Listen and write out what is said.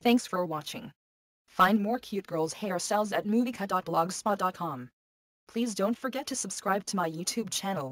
Thanks for watching. Find more cute girls hairstyles at moviecut.blogspot.com. Please don't forget to subscribe to my YouTube channel.